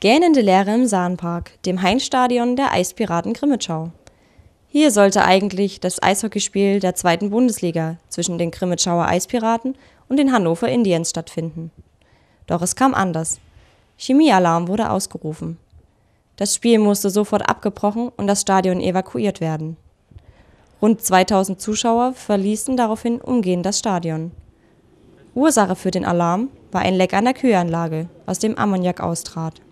Gähnende Leere im Sahnpark, dem Heimstadion der Eispiraten Grimmitschau. Hier sollte eigentlich das Eishockeyspiel der zweiten Bundesliga zwischen den Grimmitschauer Eispiraten und den Hannover Indians stattfinden. Doch es kam anders. Chemiealarm wurde ausgerufen. Das Spiel musste sofort abgebrochen und das Stadion evakuiert werden. Rund 2000 Zuschauer verließen daraufhin umgehend das Stadion. Ursache für den Alarm war ein Leck an der Kühlanlage, aus dem Ammoniak austrat.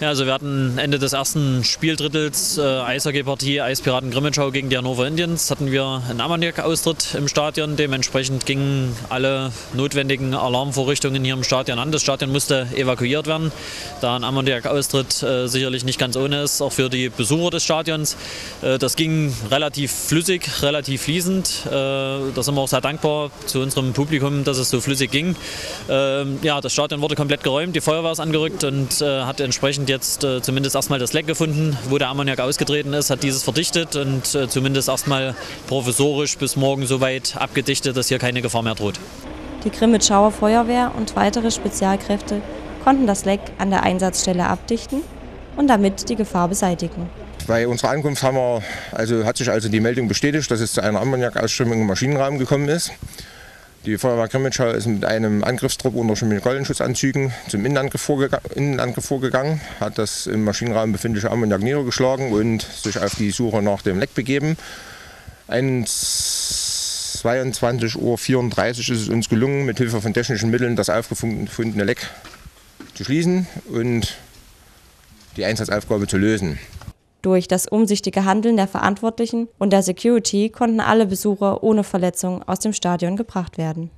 Ja, also wir hatten Ende des ersten Spieldrittels äh, Eishockey-Partie Eispiraten Grimmenschau gegen die Hannover Indians. Hatten wir einen Ammoniak-Austritt im Stadion. Dementsprechend gingen alle notwendigen Alarmvorrichtungen hier im Stadion an. Das Stadion musste evakuiert werden, da ein Ammoniak-Austritt äh, sicherlich nicht ganz ohne ist, auch für die Besucher des Stadions. Äh, das ging relativ flüssig, relativ fließend. Äh, da sind wir auch sehr dankbar zu unserem Publikum, dass es so flüssig ging. Ähm, ja, das Stadion wurde komplett geräumt, die Feuerwehr ist angerückt und äh, hat entsprechend entsprechend jetzt äh, zumindest erstmal das Leck gefunden, wo der Ammoniak ausgetreten ist, hat dieses verdichtet und äh, zumindest erstmal provisorisch bis morgen so weit abgedichtet, dass hier keine Gefahr mehr droht. Die Grimmitschauer Feuerwehr und weitere Spezialkräfte konnten das Leck an der Einsatzstelle abdichten und damit die Gefahr beseitigen. Bei unserer Ankunft haben wir, also hat sich also die Meldung bestätigt, dass es zu einer Ammoniakausströmung im Maschinenraum gekommen ist. Die Feuerwehr Grimmitschau ist mit einem Angriffstrupp unter Chemikalien-Schutzanzügen zum Innenangriff, vorgega Innenangriff vorgegangen, hat das im Maschinenraum befindliche Ammoniak niedergeschlagen und sich auf die Suche nach dem Leck begeben. 22.34 Uhr ist es uns gelungen, mit Hilfe von technischen Mitteln das aufgefundene Leck zu schließen und die Einsatzaufgabe zu lösen. Durch das umsichtige Handeln der Verantwortlichen und der Security konnten alle Besucher ohne Verletzung aus dem Stadion gebracht werden